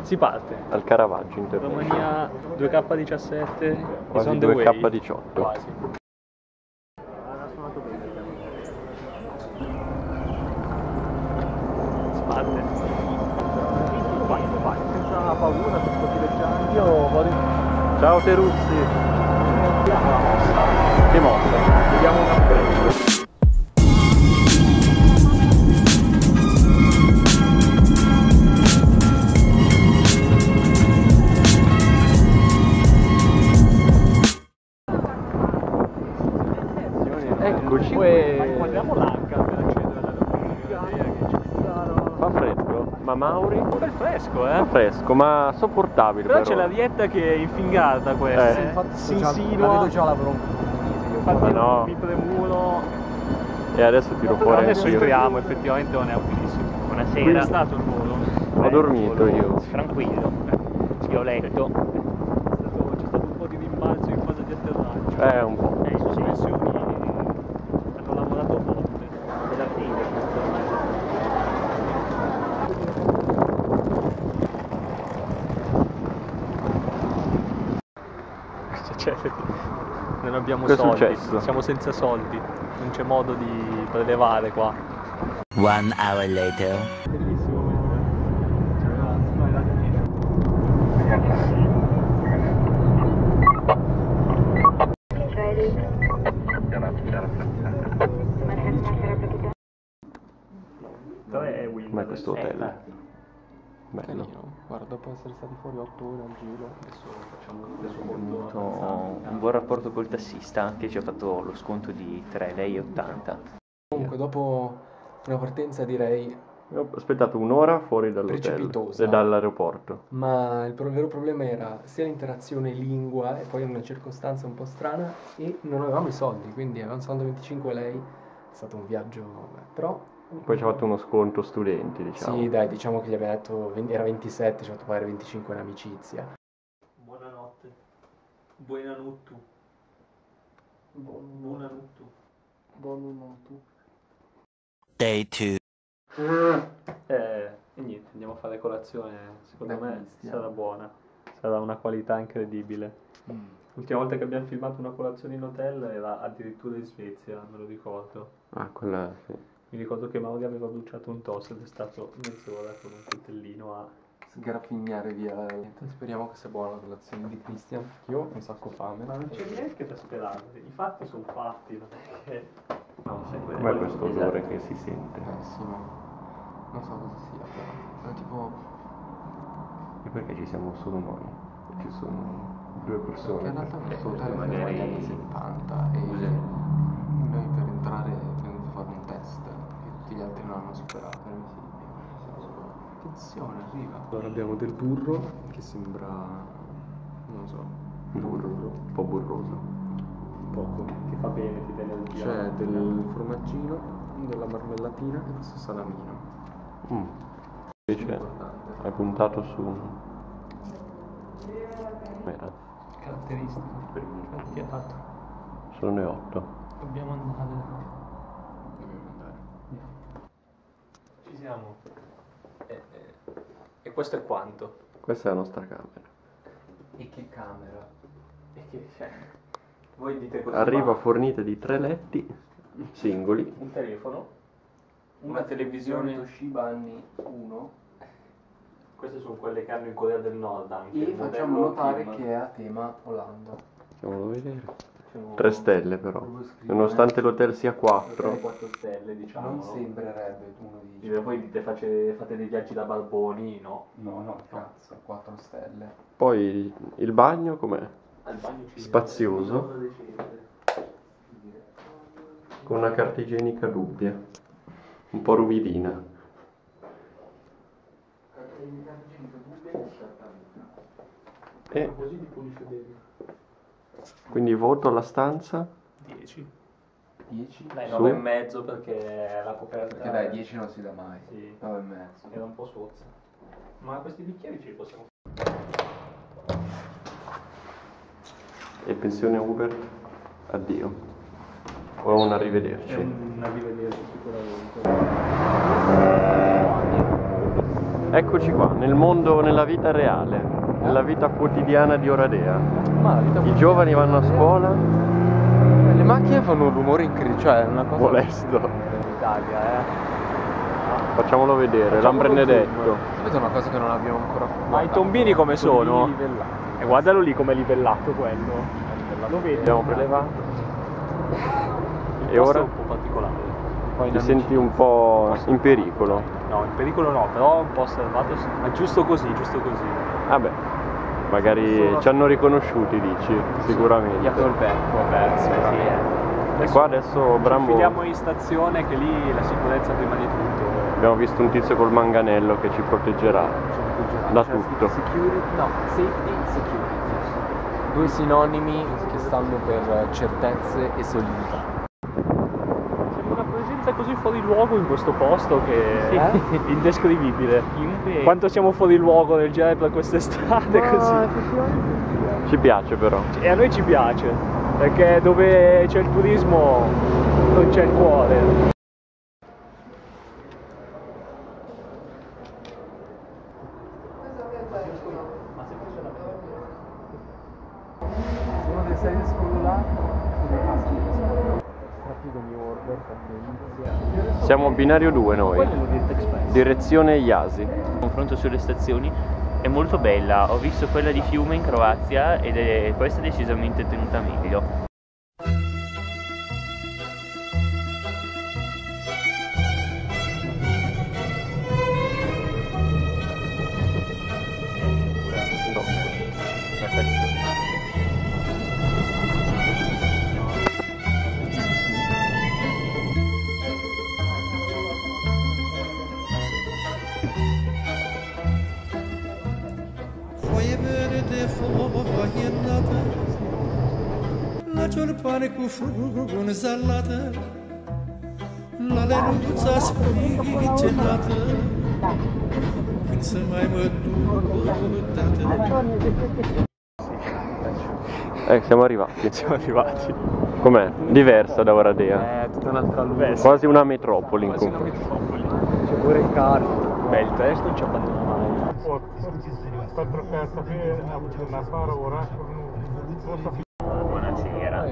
Si parte. Al Caravaggio intervento. Romania 2K17 Quasi is on the way. 2K18. Quasi. Si parte. Vai, vai, senza paura, senza dileggiare. Io vado Ciao Teruzzi. Che mossa? Vediamo un fresco, eh? fresco, ma sopportabile Però per c'è ora. l'avietta che è infingata questa. Eh. eh. infatti si insinua. la vedo già la. Infatti Ma no. mi premurono. E adesso tiro Però fuori adesso entriamo, effettivamente non è utilissimo. È Quindi- stato il volo? Ho dormito io. Tranquillo. Sì, ho letto. C'è stato un po' di rimbalzo in fase di atterraggio. Eh, un po'. Eh, le sospensioni hanno lavorato forte. Della Cioè, non abbiamo Che è soldi, siamo senza soldi, non c'è modo di prelevare qua. One hour later. Bellissimo Dov'è Will? Ma è questo hotel? Eh, Bello. Carino, guarda, dopo essere stati fuori 8 ore al giro. adesso facciamo Ho avuto un buon rapporto col tassista che ci ha fatto lo sconto di 3 lei 80. Comunque, dopo una partenza direi, Ho aspettato un'ora fuori dall'hotel Precipitosa. e dall'aeroporto. ma il pro- vero problema era sia l'interazione lingua e poi una circostanza un po' strana e non avevamo i soldi, quindi avevamo soltanto 25 lei, è stato un viaggio, vabbè, però Poi ci ha fatto uno sconto studenti, diciamo. sì dai, diciamo che gli aveva detto, 20 era 27, ci ha fatto pagare 25 in amicizia. Buonanotte. Buonanuttu. Buonanuttu. Buonanotte. Day two. Eh, e niente, andiamo a fare colazione, secondo Da me Cristian. sarà buona. Sarà una qualità incredibile. L'ultima volta che abbiamo filmato una colazione in hotel era addirittura in Svezia, me lo ricordo. Ah, quella sì. Mi ricordo che Mauri aveva bruciato un toast ed è stato mezz'ora con un coltellino a... Sgraffignare via. Speriamo che sia buona la colazione di Christian. Io ho un sacco fame. Ma non c'è neanche da sperare, i fatti sono fatti, non è che... No, sai, quello- Com'è questo esatto. odore che si sente? Pessimo. Non so cosa sia però. È tipo. E perché ci siamo solo noi? Ci sono due persone. Che in realtà questo Eh, hotel è magari- negli anni 70 e noi per entrare abbiamo dovuto fare un test tutti gli altri non hanno superato. Attenzione, arriva. Allora abbiamo del burro che sembra. non so. Burro, un po' burroso. Poco. Che fa bene, ti tiene il C'è del formaggino, della marmellatina e questo salamino. Mm. Invece hai puntato su... Era, Caratteristico. Che ha fatto? sono le 8. Dobbiamo andare. Dobbiamo andare. Ci siamo. E, e- e questo è quanto? Questa è la nostra camera. E che camera? E che cioè, Voi dite così. Arriva fornita di tre letti singoli. un telefono, una televisione. Toshiba anni 1 Queste sono quelle che hanno in Corea del Nord anche. e il facciamo notare che è a tema Olanda. Facciamolo vedere. Facciamo- 3 stelle però. Nonostante l'hotel sia Hotel 4. 4 stelle, diciamo. Non sembrerebbe, uno dice. Dire, Voi dite face- fate dei viaggi da barboni, no? No, no, cazzo, 4 stelle. Poi il bagno com'è? Al bagno ci Spazioso. Cosa decidere? Con una carta igienica dubbia. Un po' ruvidina. E Così ti pulisce bene. Quindi voto alla stanza. 10. 10? Dai, Su. 9 e mezzo perché la coperta... Perché dai, 10 non si dà mai. Sì, 9 e mezzo. era un po' sozza. Ma questi bicchieri ce li possiamo E pensione Uber? Addio. O un arrivederci. È un arrivederci sicuramente. Eccoci qua, nel mondo, nella vita reale, nella vita quotidiana di Oradea. Ma la vita I giovani vanno a scuola, Le macchine fanno un rumore incredibile, cioè è una cosa... molesto. Italia, eh. Facciamolo vedere, Facciamolo Lambrenedetto. Sapete una cosa che non abbiamo ancora Ma i tombini come sono? livellati. E guardalo lì come è livellato quello. Lo vedi? Abbiamo prelevato. E ora è un po' particolare. Poi ti senti un po' in pericolo. No, in pericolo no, però un po' osservato. Ma giusto così, giusto così. Vabbè, magari ci hanno riconosciuti, dici, sicuramente. Gli ha il becco, beh, sicuramente. E qua adesso Brambo Filiamo in stazione che lì la sicurezza prima di tutto. abbiamo visto un tizio col manganello che ci proteggerà da C'è tutto. Security, no, safety, security. Due sinonimi che stanno per certezze e solidità. Presenza così fuori luogo in questo posto che Sì. è indescrivibile. Chiunque... Quanto siamo fuori luogo nel girare per queste strade così. Ci piace però. E a noi ci piace, perché dove c'è il turismo non c'è il cuore. Se uno deve salire su là, deve passare. Rapido mi order perché inizia. Siamo a binario 2 noi. Direzione Iasi. Il confronto sulle stazioni è molto bella. Ho visto quella di Fiume in Croazia ed è questa decisamente tenuta meglio. Eh, siamo arrivati. Siamo arrivati. Com'è? Diversa da Oradea. È tutta un'altra luce. Quasi una metropoli in Quasi una metropoli. C'è pure il car. Beh, il trest non ci abbandona mai. Pentru că să fie în afară orașul nu, nu o să fie Buonasera.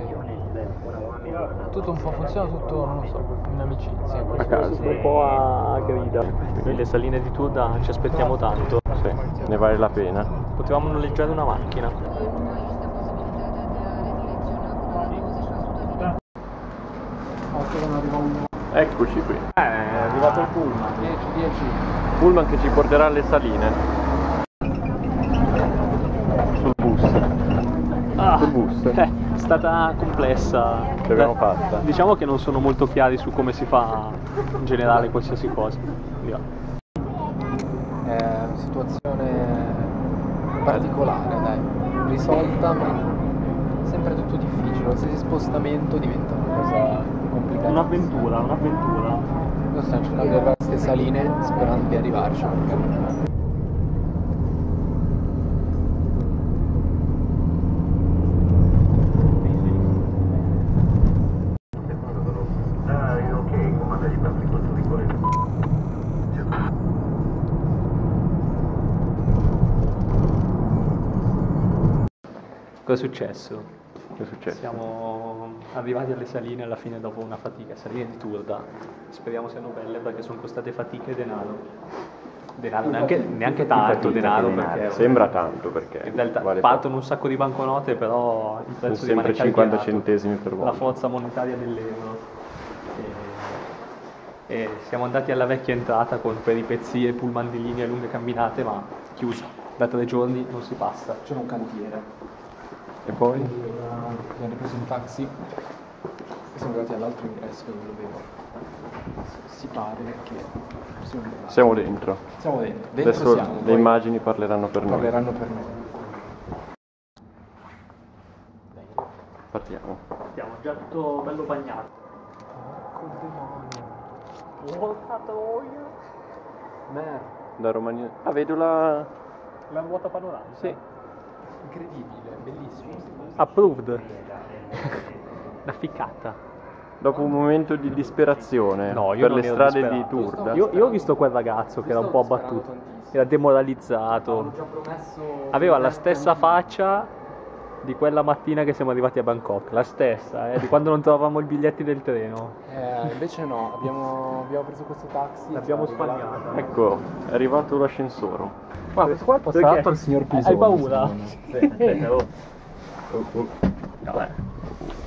Tutto un po' funziona tutto, non lo so, in amicizia. A caso. Un po' a grida. Nelle saline di Turda ci aspettiamo tanto. Sì, ne vale la pena. Potevamo noleggiare una macchina. Eccoci qui. Eh, è arrivato il pullman. 10, 10. Pullman che ci porterà alle saline. Sul bus. Ah, Sul bus. eh, è stata complessa. Ce l'abbiamo fatta. Diciamo che non sono molto chiari su come si fa in generale qualsiasi cosa. Via. È una situazione particolare, dai. Risolta, ma sempre tutto difficile. Qualsiasi spostamento diventa cosa complicata. Un'avventura, un'avventura. Noi stiamo cercando di a queste saline sperando di arrivarci. perché- Cosa è successo? Che è successo? Siamo arrivati alle saline alla fine dopo una fatica, saline di Turda. Speriamo siano belle perché sono costate fatiche e denaro. Denaro, neanche, neanche tanto denaro perché Sembra tanto perché in realtà vale partono un sacco di banconote, però il Sono prezzo sempre rimane 50 calmierato. centesimi per La volta. forza monetaria dell'euro. E, e siamo andati alla vecchia entrata con peripezie, pullman di linea e lunghe camminate, ma chiusa. Da tre giorni non si passa. C'era un cantiere. E poi? Abbiamo ripreso un taxi e siamo andati all'altro ingresso che dovevo. Si pare che siamo. Siamo dentro. Siamo dentro. Dentro Adesso siamo. le immagini parleranno per noi. parleranno per noi. Partiamo. Stiamo già tutto bello bagnato. Porca troia! Merda. Da Romania. Ah, vedo la. La ruota panoramica. Sì. Incredibile, bellissimo. Approved. Una ficcata. Dopo un momento di disperazione No, per le strade di. Turda. Io, io ho visto quel ragazzo che era un po' abbattuto. Era demoralizzato. Aveva la stessa faccia di quella mattina che siamo arrivati a Bangkok, la stessa, eh, di quando non trovavamo i biglietti del treno. Eh, invece no, abbiamo, abbiamo preso questo taxi. L'abbiamo spagnato. Ecco, è arrivato l'ascensore. Guarda, questo qua è il Perché? al signor Hai Pisoni. paura? secondo me. Aspetta, oh. No, eh.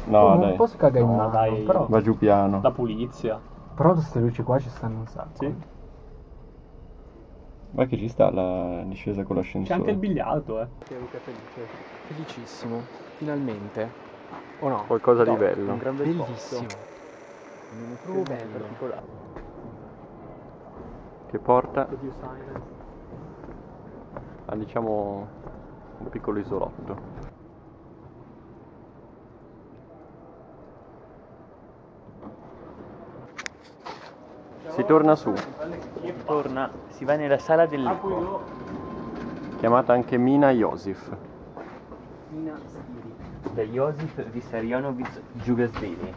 No, non dai, posso cagare in No, mano, dai. però, va giù piano. La pulizia. però queste luci qua ci stanno un sacco. Sì. Ma che ci sta la discesa con C'è l'ascensore. anche il biliardo, eh. Che Luca è felice. Felicissimo, finalmente. O no? Qualcosa di No, bello. Un gran bel Bellissimo. Proprio bello. particolare. Che porta a diciamo un piccolo isolotto. Si torna su, Si torna, si va nella sala dell'eco. chiamata anche Mina Josif. Da Josip Vissarionovic Giugasvili.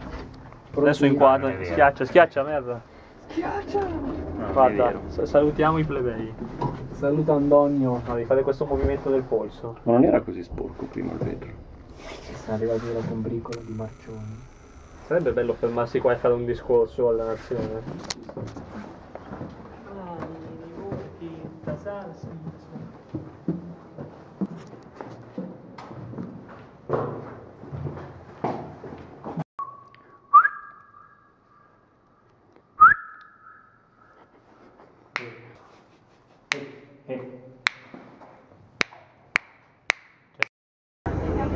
Adesso inquadra, schiaccia, schiaccia, merda. No, Guarda, sa- salutiamo i plebei. Saluta Antonio. No, devi fare questo movimento del polso. Ma non era così sporco prima il vetro. Siamo arrivati alla combricola di Marcioni. Sarebbe bello fermarsi qua e fare un discorso alla nazione.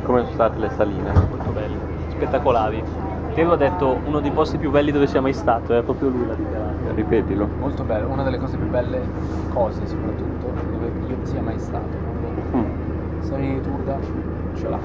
Come sono state le saline? Molto belli, spettacolari. Teo ha detto uno dei posti più belli dove sia mai stato, è proprio lui la dichiarato. Ripetilo. Molto bello, una delle cose più belle, cose soprattutto, dove io sia mai stato. Mm. Storia di Turda, ce l'ha.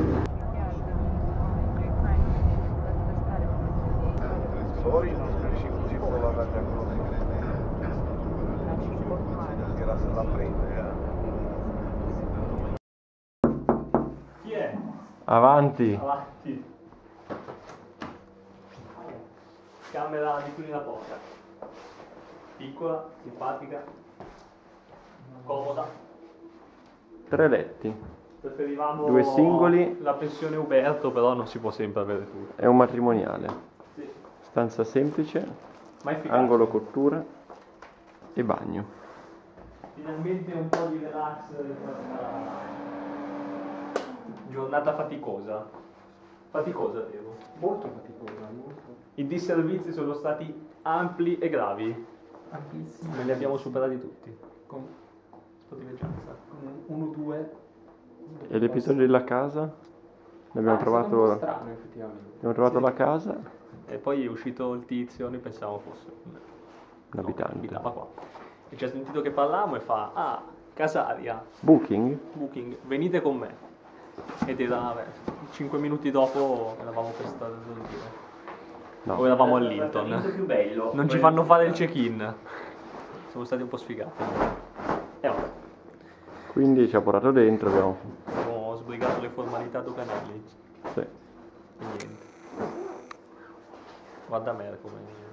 Chi è? Avanti. Avanti. Camera di Turina Poca. Piccola, simpatica, comoda. Tre letti. Preferivamo Due singoli. la pensione Uberto, però non si può sempre avere tutto. È un matrimoniale. Sì. Stanza semplice, angolo cottura e bagno. Finalmente un po' di relax in questa giornata faticosa. Faticosa, devo. Molto faticosa, molto I disservizi sono stati ampli e gravi. Amplissima. Me li abbiamo superati tutti. Con, Spotiveggianza. con un 1-2. E l'episodio della casa? Ne abbiamo Ah, è stato un po' trovato, strano effettivamente. abbiamo trovato la casa, E poi è uscito il tizio, noi pensavamo fosse un abitante. abitava qua. E ci ha sentito che parlavamo e fa, ah, Casaria, Booking? booking, venite con me. Ed era, beh, 5 minuti dopo eravamo per strada del dire. No. O eravamo all'Hinton. più bello. Non ci fanno fare il check-in. Siamo stati un po' sfigati. E vabbè, Quindi ci ha portato dentro, abbiamo... abbiamo sbrigato le formalità doganali. Sì. E niente. Guarda me come...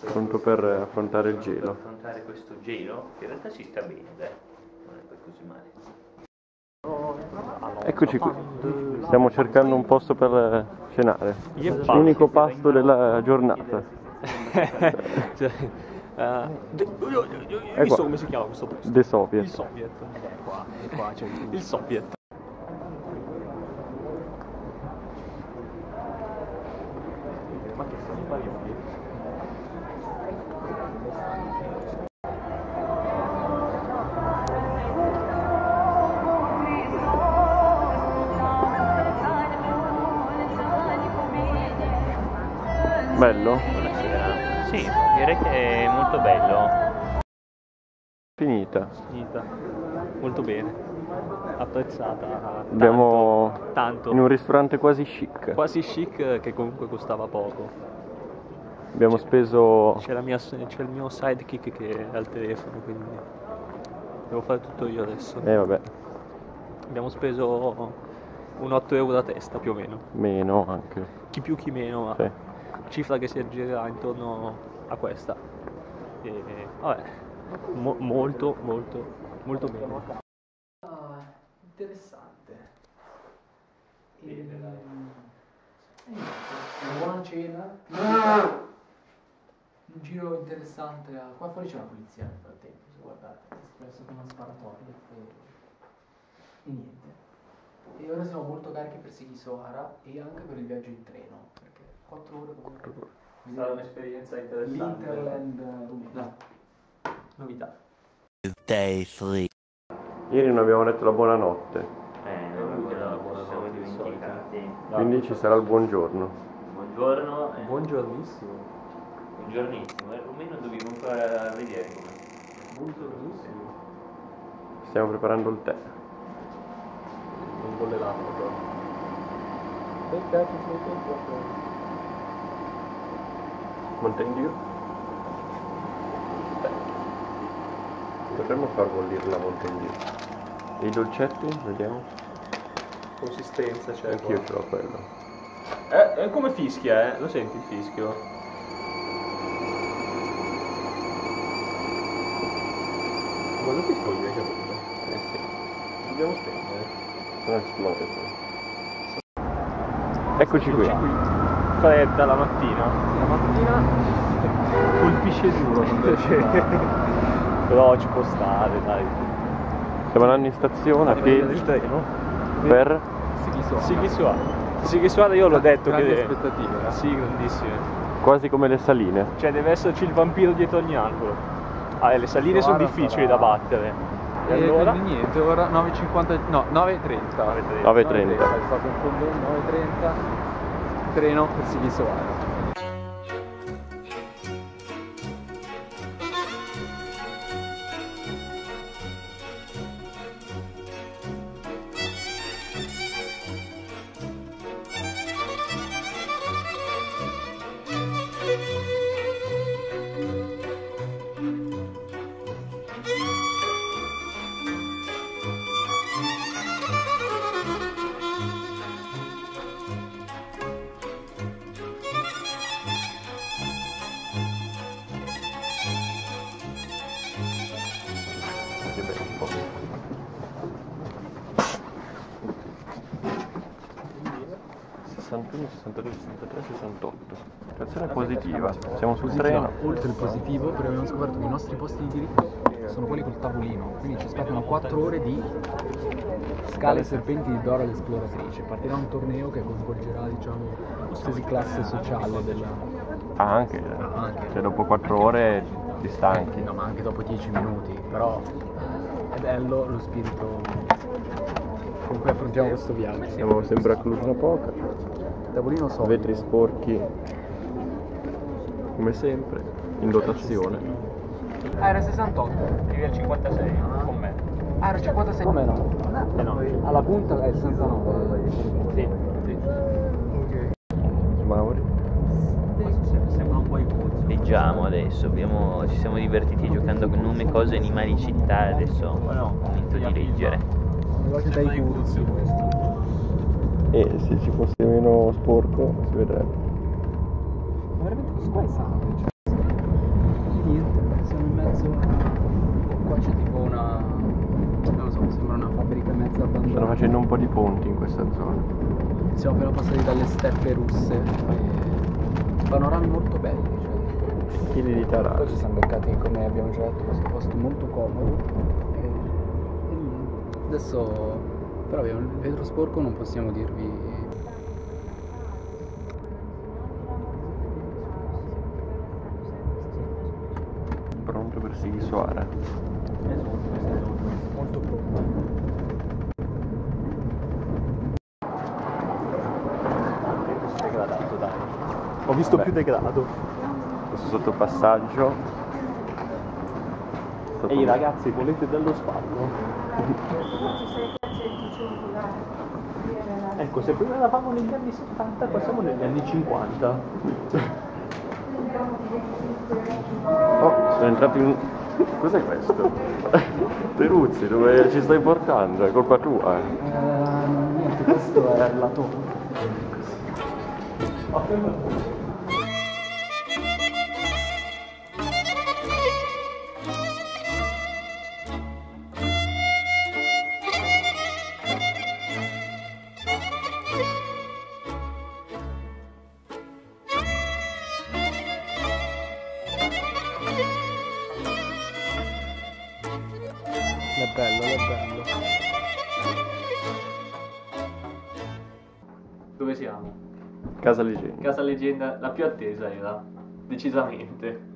Pronto per affrontare il Per gelo. affrontare questo gelo, che in realtà si sta bene, dai. Non è poi così male. Eccoci qui. Stiamo cercando un posto per eh, cenare. L'unico pasto della giornata. cioè, eh, de- io, io- io- io qua. come si chiama questo posto? The Il Soviet. Soviet. È qua, è qua, il, il Soviet. Bello? Buonasera. Sì, direi che è molto bello. Finita. Finita. Molto bene. Apprezzata. tanto, Abbiamo Tanto. in un ristorante quasi chic. Quasi chic che comunque costava poco. Abbiamo speso C'è, la mia- c'è il mio sidekick che è al telefono, quindi devo fare tutto io adesso. eh vabbè, Abbiamo speso un 8 euro a testa più o meno. meno anche. Chi più chi meno, ma Sì. Cifra che si aggirerà intorno a questa. E vabbè, mo- molto molto Molto bene. Ah, interessante. E, e niente, una buona cena. Un giro interessante. a- Qua fuori c'è la polizia nel frattempo, se guardate. È espresso con una sparatoria. E, e niente. E ora siamo molto carichi per Sighisoara e anche per il viaggio in treno. Perché 4 ore comunque. Sarà un'esperienza interessante. L'Interland rumeno. No. Novità. Day 3. Ieri non abbiamo detto la buonanotte, Eh, non la siamo dimenticati. quindi ci sarà il buongiorno. Buongiorno. eh, Buongiornissimo. Buongiornissimo. Il rumeno dobbiamo ancora vedere come. Buongiornissimo. Stiamo preparando il tè. Non bolle l'acqua però. Perché ci sei tempo? Mountain Dew? Beh. Potremmo far bollire la Mountain Dew. E i dolcetti? Vediamo. Consistenza c'è. Anch'io ce l'ho quello. Eh, è come fischia, eh? Lo senti il fischio? Guarda che poi mi hai capito. Eh sì, Dobbiamo spendere. non esplode poi. Eccoci qui. Fredda la mattina. La mattina colpisce duro. Però ci può stare, dai. Stiamo andando in stazione a piedi del treno. per... Sighissuara. Sighissuara io l'ho detto grandi che... aspettative, eh? Sì, grandissime. quasi come le saline. Cioè deve esserci il vampiro dietro ogni angolo. Ah, e le saline sono difficili sarà- da battere. E E allora? quindi niente, ora 9.50, no, 9.30. 9.30. Sta confondendo 9.30, treno per Sighisoara. 4 ore di scale e serpenti di Dora l'esploratrice. Partirà un torneo che coinvolgerà, diciamo, qualsiasi classe sociale della... Ah, anche. Anche. Cioè dopo 4 ore ti stanchi. No, ma anche dopo 10 minuti, però è bello lo spirito con cui affrontiamo questo viaggio. Siamo sempre a Cluj-Napoca. Tavolino so. Vetri sporchi. Come sempre. In dotazione. Ah, era 68. Arrivi al 56 Ah, era 56. Come no? Eh no. Alla punta è 69. Sì, sì. Mauri. Sembra un po' i pozzi. Leggiamo adesso, abbiamo- ci siamo divertiti giocando con nome, cose, animali, città, adesso è il momento di leggere. Dai cursi. E se ci fosse meno sporco si vedrebbe. Ma veramente questo qua è sangue. Cioè. Niente, siamo in mezzo a... Qua c'è tipo una... Non lo so, sembra una fabbrica mezza Stanno facendo un po' di ponti in questa zona. Siamo appena passati dalle steppe russe. E... Panorami molto belli. Cioè. Chili di Poi tarare. ci siamo beccati, come abbiamo già detto, questo posto molto comodo. E, e niente. Adesso però abbiamo il vetro sporco, non possiamo dirvi. Pronto per Sigisuara. Molto pronto. Degradato, dai. Ho visto Beh. più degrado. Questo sottopassaggio. Sotto- Ehi ragazzi, volete dello spallo? Ecco, se prima eravamo negli anni 70, qua siamo negli anni 50. Oh, sono entrato in... Cos'è questo? Teruzzi, dove ci stai portando? È colpa tua. eh. Eh, niente, questo è la torre. Até mais. Leggenda. La più attesa era, decisamente.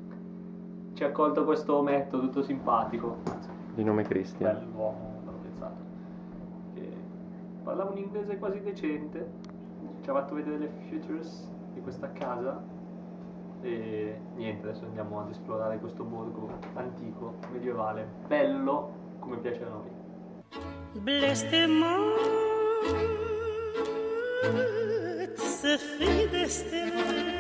Ci ha accolto questo ometto tutto simpatico. Di nome Christian. bell'uomo, l'ho pensato. Che parlava un inglese quasi decente. Ci ha fatto vedere le futures di questa casa. E niente, adesso andiamo ad esplorare questo borgo antico, medievale, bello come piace a noi. Blestemant să fii de stele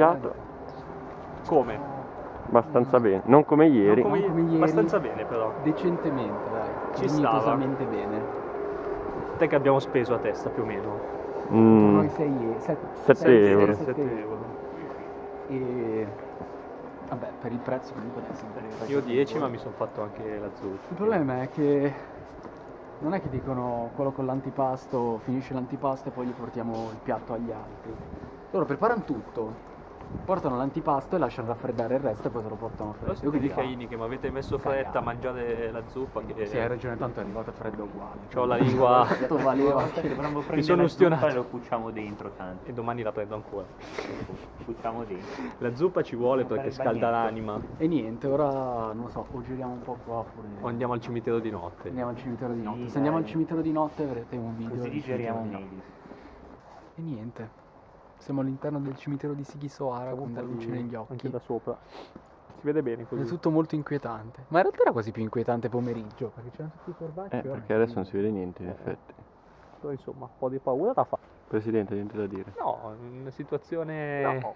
Mangiato Come? abbastanza bene, non come ieri. come, come ieri. Abbastanza bene però. Decentemente, dai. Ci stava. Dignitosamente bene. Te che abbiamo speso a testa più o meno? Mm, Noi 6 Sette euro. 7 euro. E vabbè, per il prezzo comunque è sempre Io 10 ma mi sono fatto anche la zuppa. Il problema è che non è che dicono quello con l'antipasto, finisce l'antipasto e poi gli portiamo il piatto agli altri. Loro preparano tutto, portano l'antipasto e lasciano raffreddare il resto e poi te lo portano freddo. Io siete di quindi Caini che mi avete messo fretta a mangiare la zuppa che... Sì, hai ragione, tanto è arrivata fredda uguale. C'ho la lingua... Valeva. Prendere sono ustionato. e lo cuciamo dentro tanto. E domani la prendo ancora. Cuciamo dentro. La zuppa ci vuole perché scalda l'anima. E niente, ora non so, o giriamo un po' qua oppure O andiamo al cimitero di notte. andiamo al cimitero di notte. Sì, Se andiamo dai. al cimitero di notte avrete un video. Così digeriamo meglio. E niente. Siamo all'interno del cimitero di Sighisoara con la luce negli occhi. Anche da sopra. Si vede bene È così. tutto molto inquietante. Ma in realtà era quasi più inquietante pomeriggio, perché c'erano tutti i corbacci. Eh, perché adesso non si vede niente in effetti. Però, insomma, un po' di paura la fa. Presidente, niente da dire. No, una situazione No.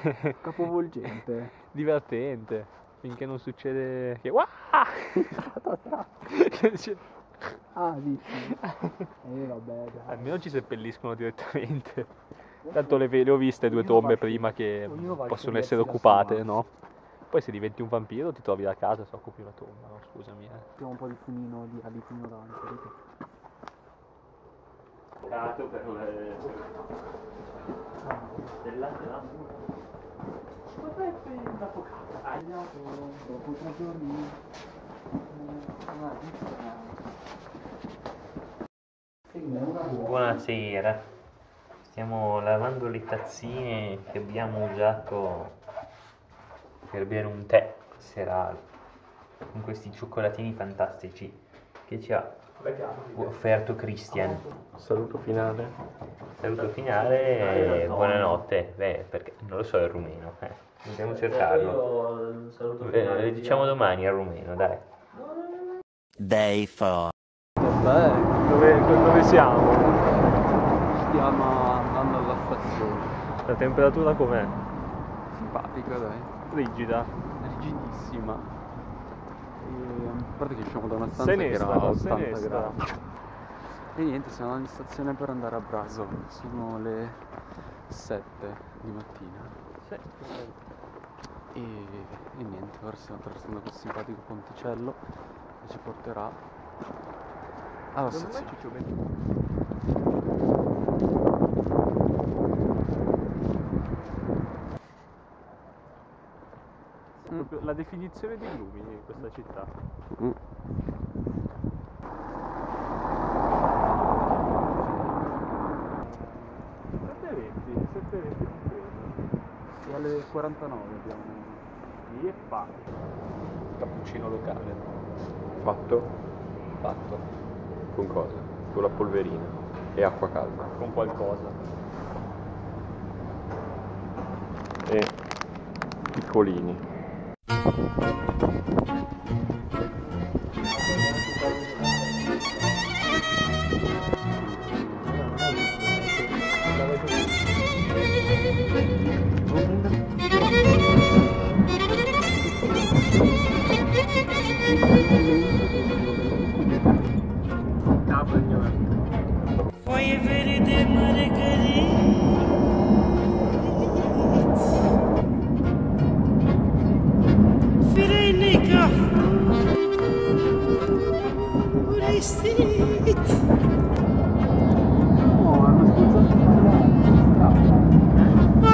Capovolgente. divertente. Finché non succede che... Ah, dici. Eh vabbè, dai. Almeno ci seppelliscono direttamente. Tanto le, le ho viste due tombe prima che possono essere la occupate, no? Poi se diventi un vampiro ti trovi a casa se occupi una tomba, no? Scusami. Eh. Mettiamo un po' di fumino di alitino davanti. vedete? per le... Dopo tre giorni. Buonasera. Stiamo lavando le tazzine che abbiamo usato per bere un tè serale con questi cioccolatini fantastici che ci ha offerto Christian. Saluto finale. Saluto finale e buonanotte. Beh, perché non lo so il rumeno. Eh. Dobbiamo cercarlo. Eh, diciamo domani al rumeno, dai. Day 4. Dove, dove siamo? Stiamo andando alla stazione. La temperatura com'è? Simpatica, dai. Rigida. Rigidissima. E, a parte che usciamo da una stanza Sei che era a sei 80 nestra. gradi. E niente, siamo andati in stazione per andare a Braso. Sono le 7 di mattina. Sì. E, e niente, ora stiamo attraversando questo simpatico ponticello che ci porterà alla stazione. La definizione di in questa città. Mm. E alle 49 abbiamo Sì, e fa. Cappuccino locale. Fatto Fatto. con cosa? Con la polverina e acqua calda. Con qualcosa. E piccolini. どうも。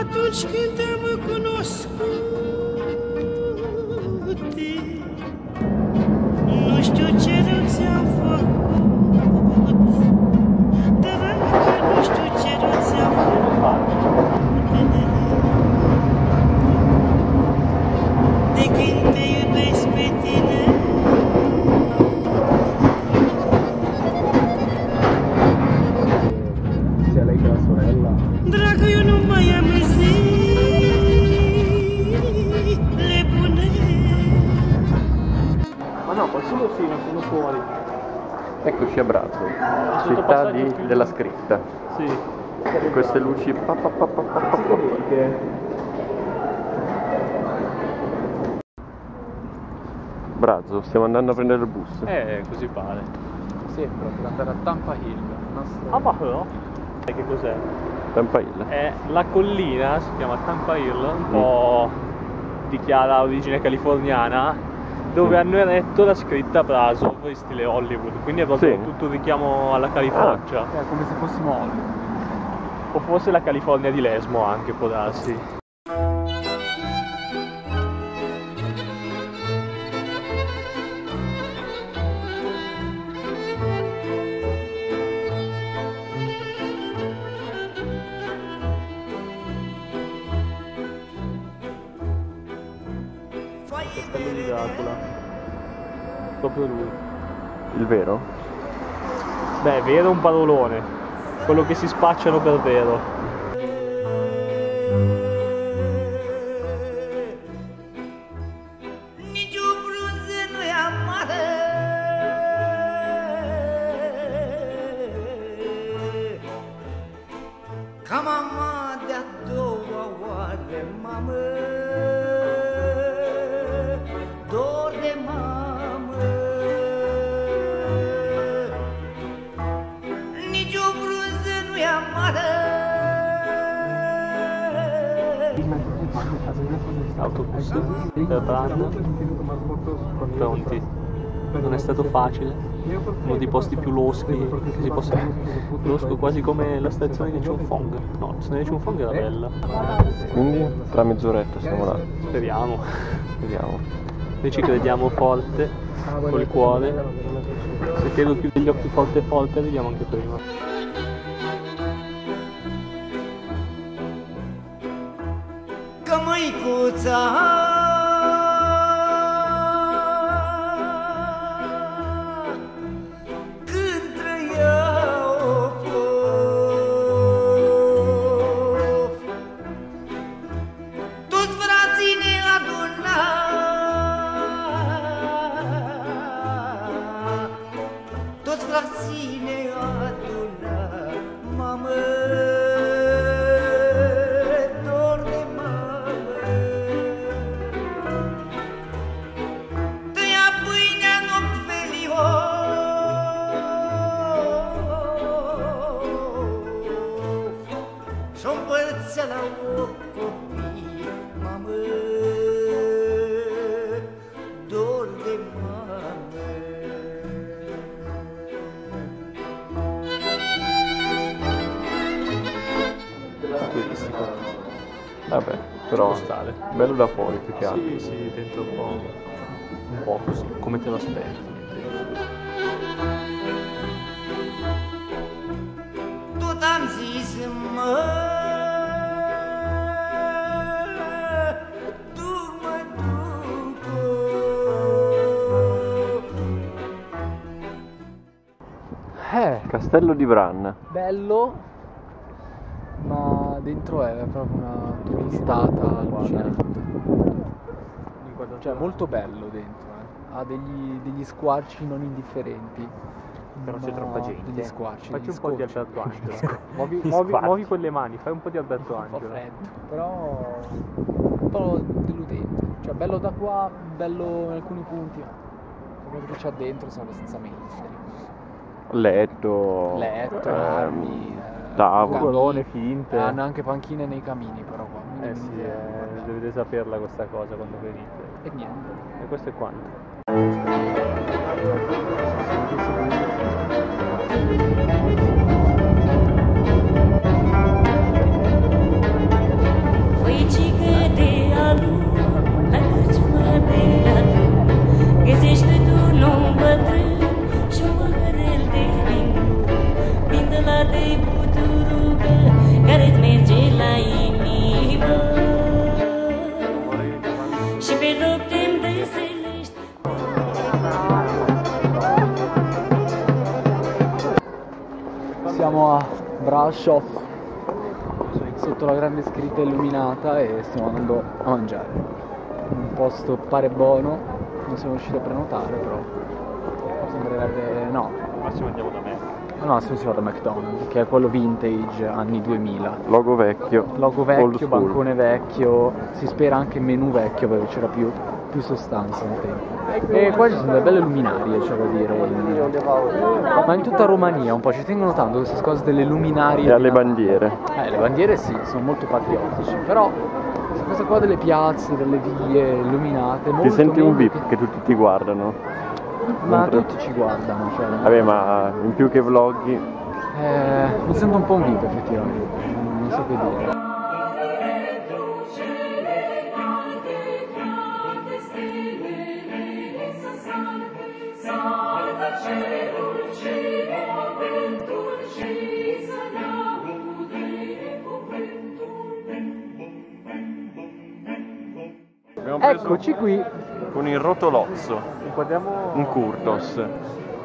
Atunci când am Luci pa, pa, pa, pa, pa, pa, pa. Brazzo, stiamo andando a prendere il bus. Eh, così pare. Sembra per andare a Tampa Hill. il nostro- Ah, ma però? Sai che cos'è? Tampa Hill. È la collina, si chiama Tampa Hill, un po' di chiara origine californiana, dove hanno eretto la scritta Brasov in stile Hollywood, quindi è proprio Sì. tutto un richiamo alla California. È come se fossimo Hollywood. O forse la California di Lesmo anche può darsi. Castello di Dracula. Proprio lui. Il vero? Beh, vero è un parolone. Quello che si spacciano per vero. Stato facile, uno dei posti più loschi che si possa. Losco quasi come la stazione di Chunfong. No, la stazione di Chunfong era bella. Quindi tra mezz'oretta siamo là. Speriamo. Vediamo. Noi ci crediamo forte, col cuore. Se Telo chiude gli occhi forte forte arriviamo anche prima. Că măicuța Turistico. Vabbè, però Postale. bello da fuori più che altro. Sì, sì, dentro un po'. Un po' così, come te lo aspetti. Eh, Castello di Bran. bello, dentro è proprio una turistata allucinante. Cioè, molto bello dentro, eh. Ha degli, degli squarci non indifferenti. Però c'è ma troppa gente. Degli squarci. Facci un po' di. Alberto Angelo. Muovi, muovi, muovi quelle mani, fai un po' di Alberto un po' Angelo. freddo, però un po' deludente. Cioè, bello da qua, bello in alcuni punti, ma quello che c'è dentro sono abbastanza mainstream. Letto. Letto, ehm, armi, tavolo. Nuvolone, camini. finte. Hanno anche panchine nei camini, però qua. Eh sì, eh, dovete saperla questa cosa quando venite. E niente. E questo è quanto. Foi illuminata e stiamo andando a mangiare. Un posto pare buono, non siamo riusciti a prenotare però sembrerebbe no. Al massimo andiamo da me. No, no, siamo da McDonald's, che è quello vintage anni 2000. Logo vecchio. Logo vecchio, bancone vecchio, si spera anche menù vecchio perché c'era più, più sostanza un tempo. E qua ci sono delle belle luminarie, c'è da dire. Ma in tutta Romania un po' ci tengono tanto queste cose delle luminarie. E alle bandiere. Eh, le bandiere sì, sono molto patriottici, però questa cosa qua delle piazze, delle vie illuminate, Ti molto senti un VIP che tutti ti guardano. Ma mentre- tutti ci guardano, cioè... Vabbè, ma in più che vloggi. Eh, mi sento un po' un VIP effettivamente, non so che dire. Eccoci qui, con il rotolozzo, Guardiamo un Kurtos.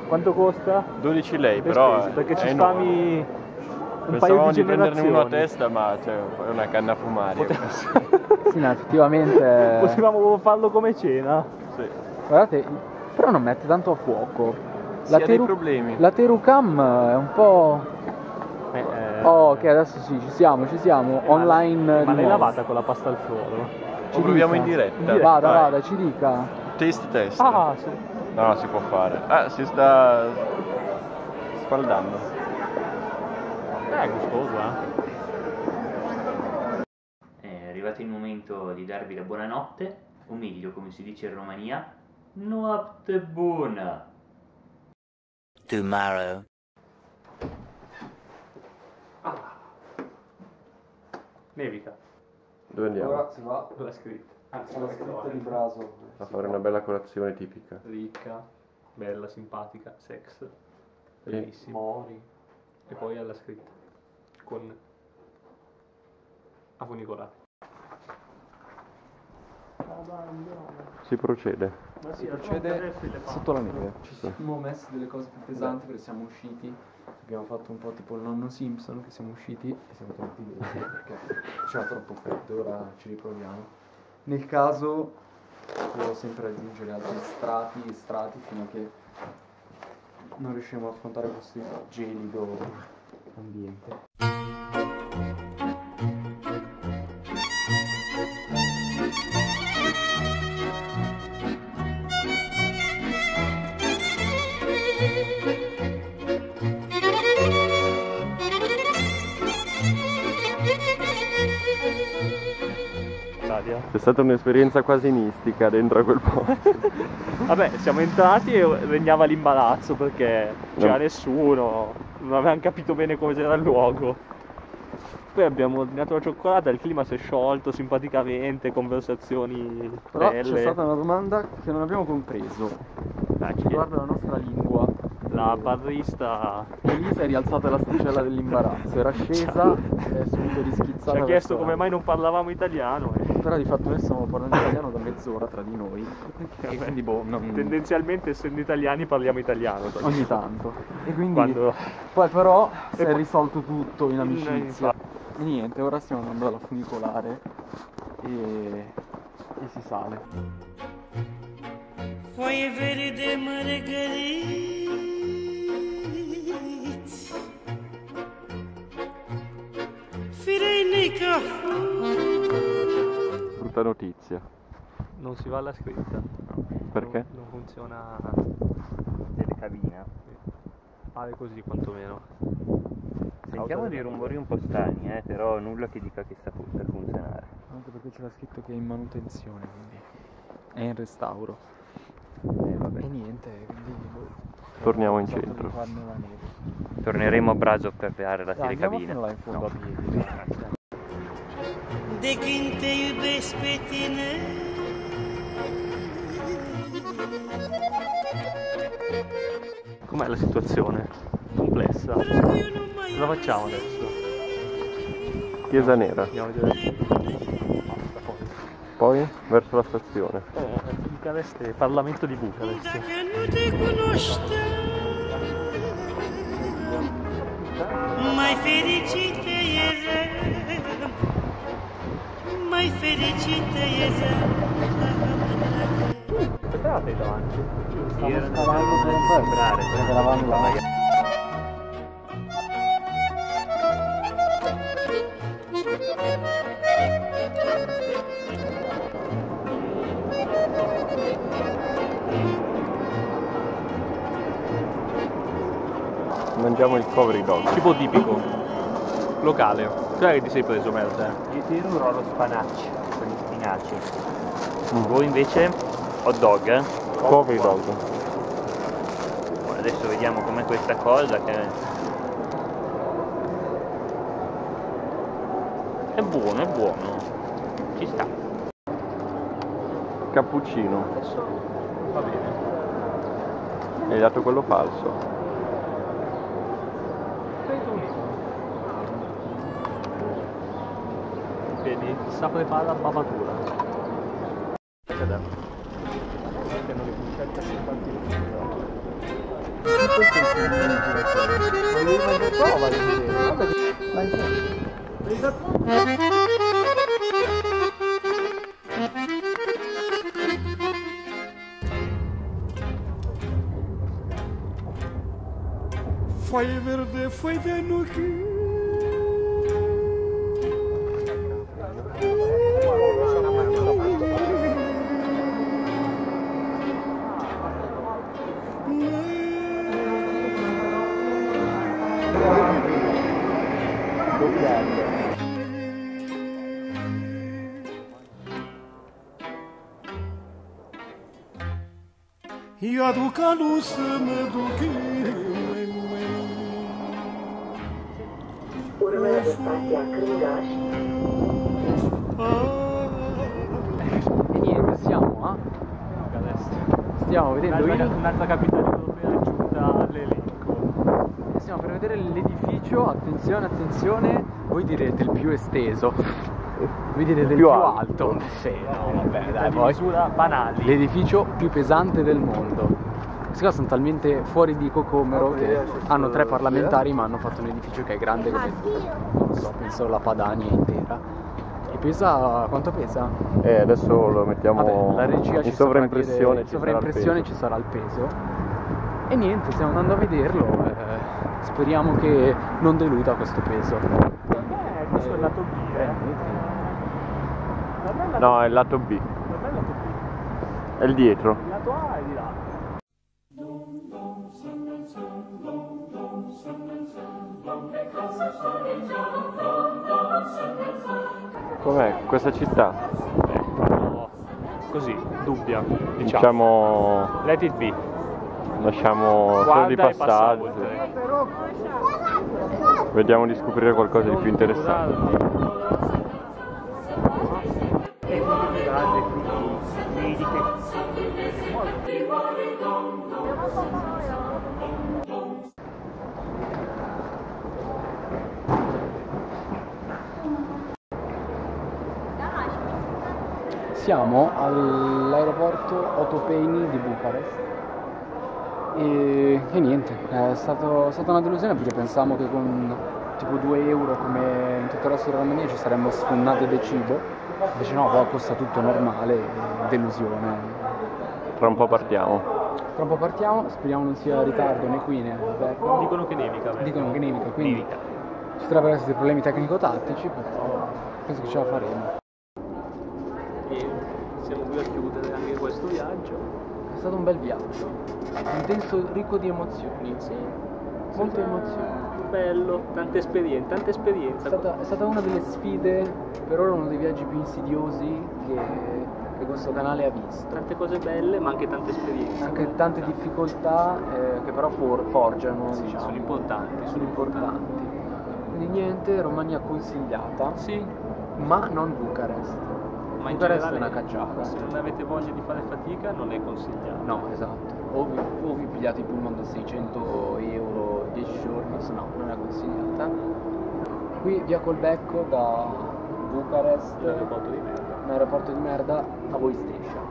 quanto costa. 12 lei, le però spese, perché ci enorme. spami un paio Pensavamo di di prenderne uno a testa, ma cioè, è una canna a fumare. sì, no, effettivamente... Potevamo farlo come cena. Sì. Guardate, però non mette tanto a fuoco. Dei problemi. la Terucam è un po'... Eh, eh, Oh, ok, adesso sì, ci siamo, ci siamo. ma- Online Ma l'hai lavata con la pasta al suolo? Ci proviamo dica. in diretta. Vada, Vai. vada, ci dica. Taste test. Ah, sì. No, si può fare. Ah, si sta sfaldando. È gustoso, eh. È arrivato il momento di darvi la buonanotte, o meglio, come si dice in Romania, noapte buona. Tomorrow. Nevica. Dove andiamo? si va L'ha scritto. Anzi, alla l'ha scritta di Braso. A fare una bella colazione tipica. Ricca, bella, simpatica, sex. Bellissima. Mori. E poi alla scritta. Con... A funicolare. Si procede. Si procede sotto la neve. Ci siamo messi delle cose più pesanti perché siamo usciti. Abbiamo fatto un po' tipo il nonno Simpson che siamo usciti e siamo tornati dentro perché c'era troppo freddo, ora ci riproviamo. Nel caso devo sempre aggiungere altri strati e strati fino a che non riusciamo a affrontare questo gelido ambiente. Italia. È stata un'esperienza quasi mistica dentro a quel posto. Vabbè, siamo entrati e regnava l'imbarazzo perché c'era No. nessuno, non avevamo capito bene come era il luogo. Poi abbiamo ordinato la cioccolata, il clima si è sciolto simpaticamente, conversazioni Però belle. c'è stata una domanda che non abbiamo compreso. Dai, ci Riguarda la nostra lingua. La barista Elisa è rialzata l'asticella dell'imbarazzo, era scesa e è subito rischizzata. ci ha chiesto verso come mai non parlavamo italiano e Però di fatto noi stiamo parlando italiano da mezz'ora tra di noi. E quindi boh, non... tendenzialmente essendo italiani parliamo italiano. ogni tanto. E quindi Quando... poi però si è poi- risolto tutto in In- amicizia. E niente, ora stiamo andando alla funicolare e, e si sale. foaie verde mărgăriți Firei ca Brutta notizia. Non si va alla scritta. Perché? Non, non funziona. Telecabina. Pare così quantomeno. Sentiamo dei rumori un po' strani, eh, però nulla che dica che sta per funzionare. Anche perché c'era scritto che è in manutenzione, quindi è in restauro. Eh, vabbè. E niente, quindi boh, Torniamo in pensato centro. Torneremo a Braso per avviare la Dai, telecabina. là in fondo No. a piedi. De când te iubesc pe tine Com'è la situazione? Complessa. Cosa facciamo adesso? Chiesa Nera. Andiamo a vedere. Basta, poi. Poi verso la stazione. Eh, Bucarest, Parlamento di Bucarest. Mai fericită eram Aspettate davanti. Io non scalando per sembrare, però eravamo là. Mangiamo il covery dog. Cibo tipico. Locale. Cos'è che ti sei preso, merda? Io tiro un rollo spanaci con gli spinaci. Voi invece hot dog, eh? Covery dog. Adesso vediamo com'è questa cosa che è buono, è buono. Ci sta. Cappuccino. Va bene. Hai dato quello falso. Vedi? Sa prepara bavatura. Guarda. Mettono le cuccette a 50 Foaie verde, foaie de nuchi aduc alu să mă duc Urmează stația Crângaș, E niente, siamo a... Bucarest. Stiamo vedendo un'altra capitale europea aggiunta all'elenco. Stiamo per vedere l'edificio, attenzione, attenzione, voi direte il più esteso. Voi direte il più, alto. Sì, no, vabbè, dai, poi. misura banali. L'edificio più pesante del mondo. Questi qua sono talmente fuori di cocomero che hanno tre parlamentari ma hanno fatto un edificio che è grande come, non lo so, penso la Padania intera. E pesa, quanto pesa? E adesso lo mettiamo Vabbè, la regia ci in sovraimpressione. dire- in ci sarà il sovraimpressione peso. ci sarà il peso. E niente, stiamo andando a vederlo. eh, speriamo che non deluda questo peso. Eh, questo è il lato B, eh. Lato No, è il lato B. Non è il lato B. È il dietro. Il lato A è di là. Com'è questa città? No, così, dubbia, diciamo. Diciamo, Let it be. lasciamo solo Guarda di e passa passaggi. oltre. Vediamo di scoprire qualcosa di più interessante. Siamo all'aeroporto Otopeni di Bucarest e, e niente, è, stato- è stata una delusione perché pensavamo che con tipo 2 euro come in tutto il resto della Romania ci saremmo sfonnati di cibo, invece no, qua costa tutto normale, delusione. Tra un po' partiamo. Tra un po' partiamo, speriamo non sia ritardo né qui né all'albergo. Dicono che nevica. beh. Dicono che nevica, quindi Nevica. ci potrebbero essere dei problemi tecnico-tattici, però penso che ce la faremo. Niente, siamo qui a chiudere anche questo viaggio. È stato un bel viaggio, intenso, ricco di emozioni, molte emozioni. Bello, tante esperienze, tante È esperienze. stata, è stata una delle sfide, per ora uno dei viaggi più insidiosi che, che questo canale ha visto. Tante cose belle, ma anche tante esperienze. Anche tante difficoltà eh, che però for- forgiano, Sì, diciamo. sono importanti. sono importanti. Quindi niente, Romagna consigliata, Sì, ma non Bucarest. Ma in Bucarest è generale una cacciata. Se non avete voglia di fare fatica, non è consigliato. No, esatto. O vi, o vi pigliate il pullman da 600 euro 10 giorni, se no non è consigliata. Qui via col becco da Bucarest, Un aeroporto di merda. un aeroporto di merda, a voi striscia.